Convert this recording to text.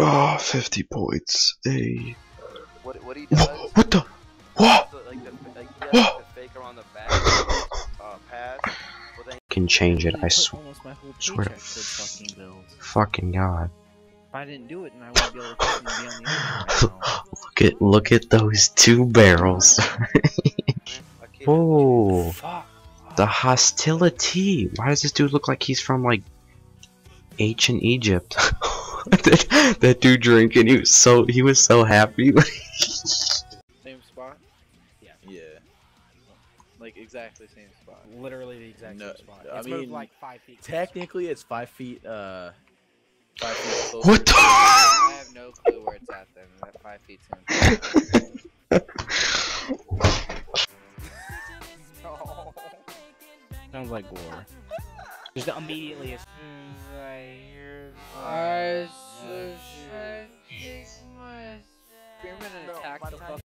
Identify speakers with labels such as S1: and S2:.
S1: Oh, 50 points. Hey.
S2: What what he does?
S1: Wha- What the? What?
S2: the- like the like he has like the fake the back uh, pass. Well, then
S1: Can change it,
S3: You
S1: I sw-
S3: almost my whole
S1: swear to
S3: fucking bills.
S1: fucking god.
S3: If I didn't do it, then I wouldn't be able to fucking be on the right.
S1: Look at look at those two barrels.
S2: I keep
S1: Whoa.
S3: Fuck.
S1: The hostility. Why does this dude look like he's from like ancient Egypt? that, that dude drinking, he was so he was so happy.
S3: Same spot? Yeah.
S4: Yeah.
S3: Like exactly same spot. Literally the exact
S4: No,
S3: same spot.
S4: I
S3: It's moved
S4: mean,
S3: like five feet.
S4: Technically, it's five feet. Uh, five feet. Closer.
S1: what the?
S3: I have no clue where it's at then. That five feet soon. Sounds like war. Just immediately. As, mm, Jackson.